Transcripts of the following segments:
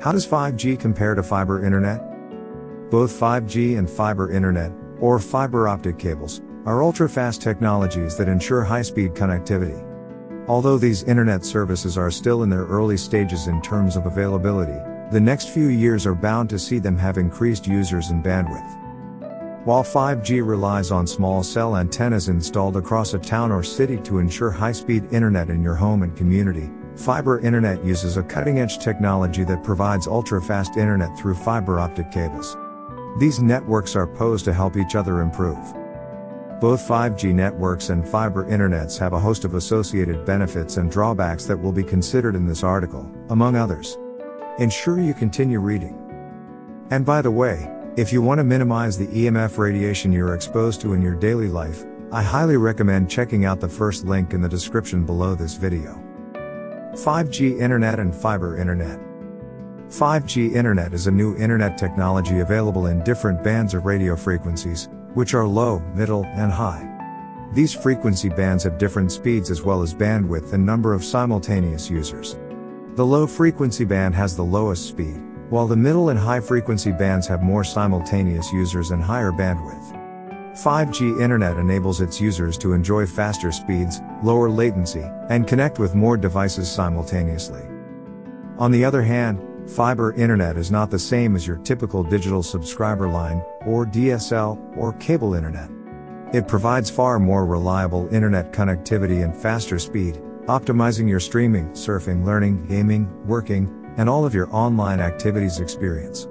How does 5G compare to fiber internet? Both 5G and fiber internet, or fiber optic cables, are ultra-fast technologies that ensure high-speed connectivity. Although these internet services are still in their early stages in terms of availability, the next few years are bound to see them have increased users and bandwidth. While 5G relies on small cell antennas installed across a town or city to ensure high-speed internet in your home and community, fiber internet uses a cutting-edge technology that provides ultra-fast internet through fiber optic cables. These networks are posed to help each other improve. Both 5G networks and fiber internets have a host of associated benefits and drawbacks that will be considered in this article, among others. Ensure you continue reading. And by the way, if you want to minimize the EMF radiation you're exposed to in your daily life, I highly recommend checking out the first link in the description below this video. 5G Internet and Fiber Internet 5G Internet is a new internet technology available in different bands of radio frequencies, which are low, middle, and high. These frequency bands have different speeds as well as bandwidth and number of simultaneous users. The low frequency band has the lowest speed, while the middle and high frequency bands have more simultaneous users and higher bandwidth. 5G Internet enables its users to enjoy faster speeds, lower latency, and connect with more devices simultaneously. On the other hand, fiber internet is not the same as your typical digital subscriber line, or DSL, or cable internet. It provides far more reliable internet connectivity and faster speed, optimizing your streaming, surfing, learning, gaming, working, and all of your online activities experience.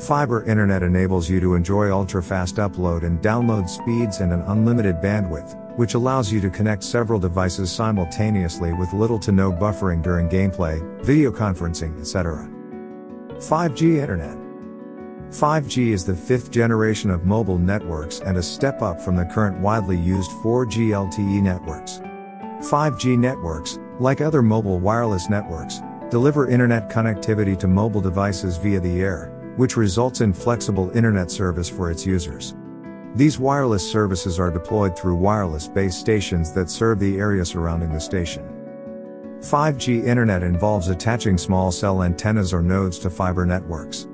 Fiber internet enables you to enjoy ultra fast upload and download speeds and an unlimited bandwidth, which allows you to connect several devices simultaneously with little to no buffering during gameplay, video conferencing, etc. 5G Internet 5G is the fifth generation of mobile networks and a step up from the current widely used 4G LTE networks. 5G networks, like other mobile wireless networks, deliver internet connectivity to mobile devices via the air, which results in flexible internet service for its users. These wireless services are deployed through wireless base stations that serve the area surrounding the station. 5G internet involves attaching small cell antennas or nodes to fiber networks.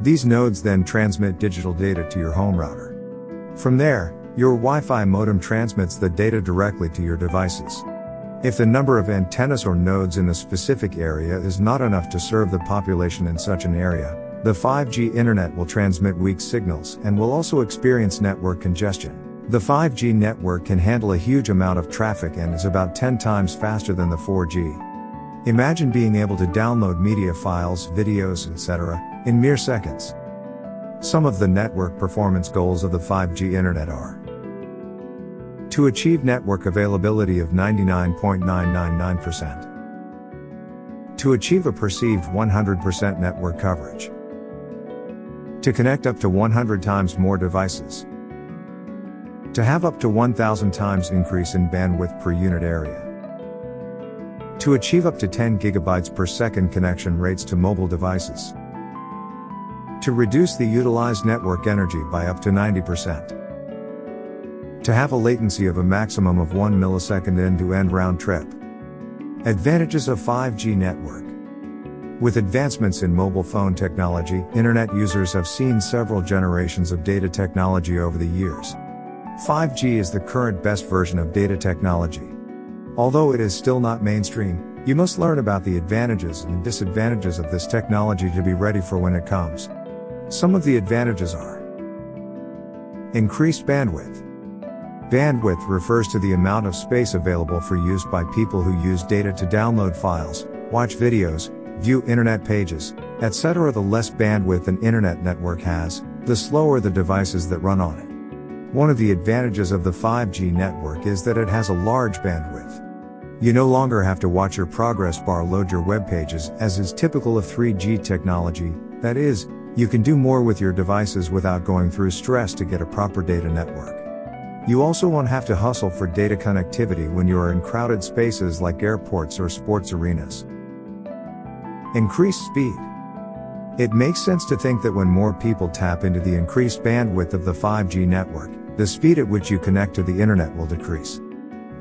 These nodes then transmit digital data to your home router. From there, your Wi-Fi modem transmits the data directly to your devices. If the number of antennas or nodes in a specific area is not enough to serve the population in such an area, the 5G internet will transmit weak signals and will also experience network congestion. The 5G network can handle a huge amount of traffic and is about 10 times faster than the 4G. Imagine being able to download media files, videos, etc., in mere seconds. Some of the network performance goals of the 5G internet are to achieve network availability of 99.999%. To achieve a perceived 100% network coverage. To connect up to 100 times more devices. To have up to 1000 times increase in bandwidth per unit area. To achieve up to 10 gigabytes per second connection rates to mobile devices. To reduce the utilized network energy by up to 90% to have a latency of a maximum of 1 millisecond end-to-end round trip. Advantages of 5G network. With advancements in mobile phone technology, internet users have seen several generations of data technology over the years. 5G is the current best version of data technology. Although it is still not mainstream, you must learn about the advantages and disadvantages of this technology to be ready for when it comes. Some of the advantages are increased bandwidth. Bandwidth refers to the amount of space available for use by people who use data to download files, watch videos, view internet pages, etc. The less bandwidth an internet network has, the slower the devices that run on it. One of the advantages of the 5G network is that it has a large bandwidth. You no longer have to watch your progress bar load your web pages as is typical of 3G technology, that is, you can do more with your devices without going through stress to get a proper data network. You also won't have to hustle for data connectivity when you are in crowded spaces like airports or sports arenas. Increased speed. It makes sense to think that when more people tap into the increased bandwidth of the 5G network, the speed at which you connect to the internet will decrease.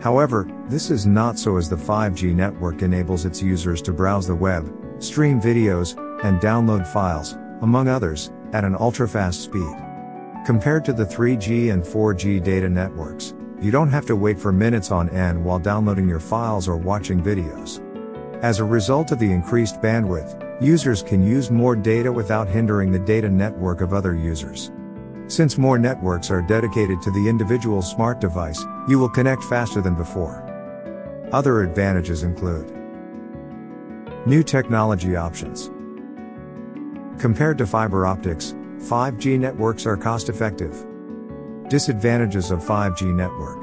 However, this is not so as the 5G network enables its users to browse the web, stream videos, and download files, among others, at an ultra-fast speed. Compared to the 3G and 4G data networks, you don't have to wait for minutes on end while downloading your files or watching videos. As a result of the increased bandwidth, users can use more data without hindering the data network of other users. Since more networks are dedicated to the individual smart device, you will connect faster than before. Other advantages include New technology options. Compared to fiber optics, 5G networks are cost effective. Disadvantages of 5G network.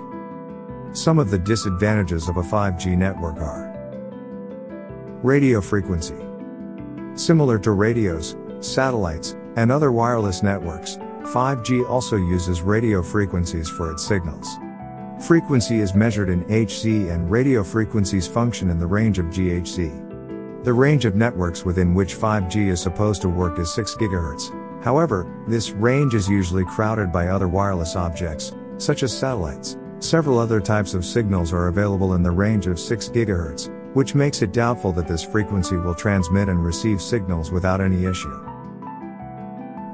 Some of the disadvantages of a 5G network are Radio frequency. Similar to radios, satellites, and other wireless networks, 5G also uses radio frequencies for its signals. Frequency is measured in Hz and radio frequencies function in the range of GHz. The range of networks within which 5G is supposed to work is 6 GHz. However, this range is usually crowded by other wireless objects, such as satellites. Several other types of signals are available in the range of 6 GHz, which makes it doubtful that this frequency will transmit and receive signals without any issue.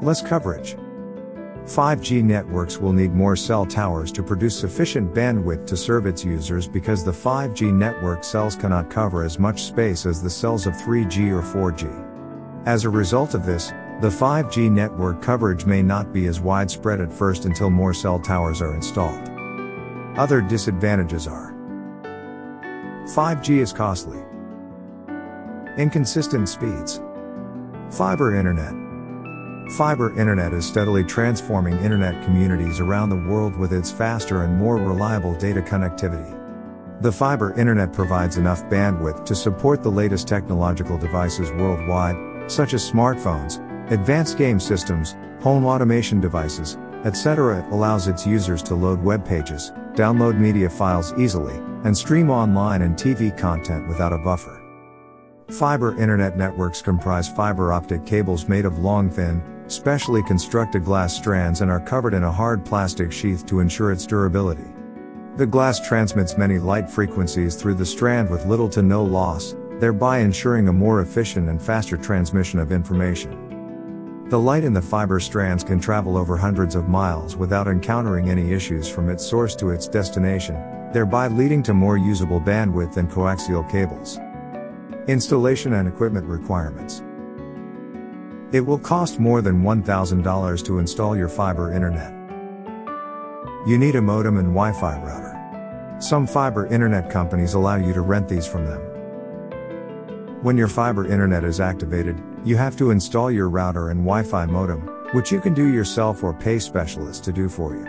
Less coverage. 5G networks will need more cell towers to produce sufficient bandwidth to serve its users because the 5G network cells cannot cover as much space as the cells of 3G or 4G. As a result of this, the 5G network coverage may not be as widespread at first until more cell towers are installed. Other disadvantages are 5G is costly, inconsistent speeds, fiber internet, Fiber internet is steadily transforming internet communities around the world with its faster and more reliable data connectivity. The fiber internet provides enough bandwidth to support the latest technological devices worldwide, such as smartphones, advanced game systems, home automation devices, etc. Allows its users to load web pages, download media files easily, and stream online and TV content without a buffer. Fiber internet networks comprise fiber optic cables made of long thin, specially constructed glass strands and are covered in a hard plastic sheath to ensure its durability. The glass transmits many light frequencies through the strand with little to no loss, thereby ensuring a more efficient and faster transmission of information. The light in the fiber strands can travel over hundreds of miles without encountering any issues from its source to its destination, thereby leading to more usable bandwidth than coaxial cables. Installation and equipment requirements. It will cost more than $1,000 to install your fiber internet. You need a modem and Wi-Fi router. Some fiber internet companies allow you to rent these from them. When your fiber internet is activated, you have to install your router and Wi-Fi modem, which you can do yourself or pay specialists to do for you.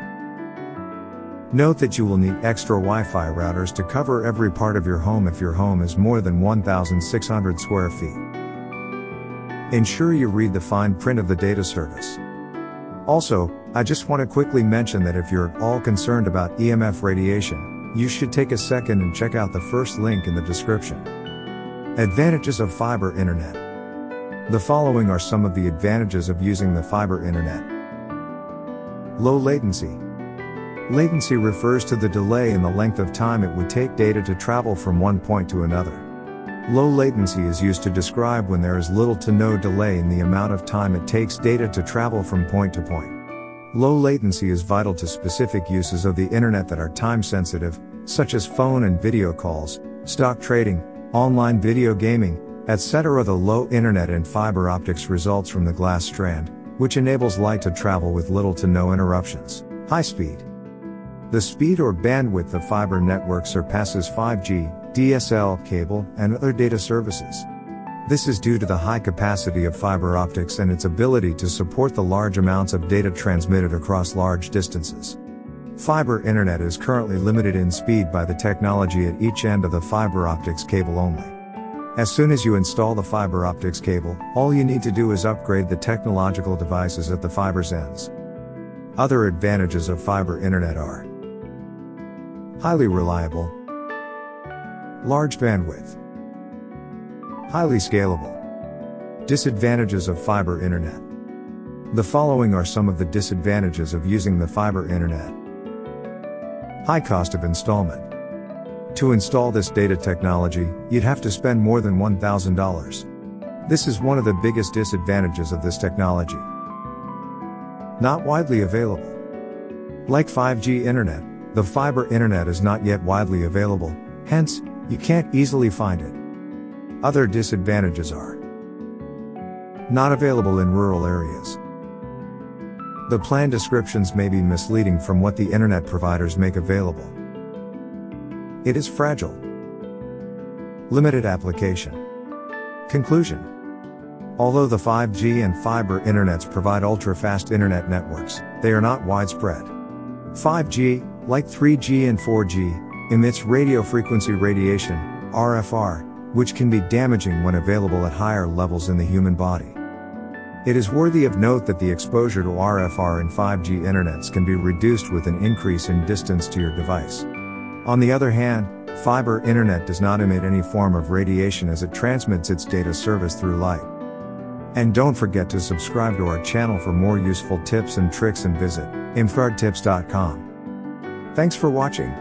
Note that you will need extra Wi-Fi routers to cover every part of your home if your home is more than 1,600 square feet. Ensure you read the fine print of the data service. Also, I just want to quickly mention that if you're at all concerned about EMF radiation, you should take a second and check out the first link in the description. Advantages of Fiber Internet The following are some of the advantages of using the fiber internet. Low latency. Latency refers to the delay in the length of time it would take data to travel from one point to another. Low latency is used to describe when there is little to no delay in the amount of time it takes data to travel from point to point. Low latency is vital to specific uses of the internet that are time sensitive, such as phone and video calls, stock trading, online video gaming, etc. The low internet and fiber optics results from the glass strand, which enables light to travel with little to no interruptions. High speed. The speed or bandwidth of fiber network surpasses 5G, DSL, cable, and other data services. This is due to the high capacity of fiber optics and its ability to support the large amounts of data transmitted across large distances. Fiber internet is currently limited in speed by the technology at each end of the fiber optics cable only. As soon as you install the fiber optics cable, all you need to do is upgrade the technological devices at the fiber's ends. Other advantages of fiber internet are highly reliable, Large bandwidth. Highly scalable. Disadvantages of fiber internet. The following are some of the disadvantages of using the fiber internet. High cost of installment. To install this data technology, you'd have to spend more than $1,000. This is one of the biggest disadvantages of this technology. Not widely available. Like 5G internet, the fiber internet is not yet widely available, hence, you can't easily find it. Other disadvantages are not available in rural areas. The plan descriptions may be misleading from what the internet providers make available. It is fragile. Limited application. Conclusion. Although the 5G and fiber internets provide ultra-fast internet networks, they are not widespread. 5G, like 3G and 4G, emits radio frequency radiation, RFR, which can be damaging when available at higher levels in the human body. It is worthy of note that the exposure to RFR in 5G internets can be reduced with an increase in distance to your device. On the other hand, fiber internet does not emit any form of radiation as it transmits its data service through light. And don't forget to subscribe to our channel for more useful tips and tricks and visit emfguardtips.com. Thanks for watching.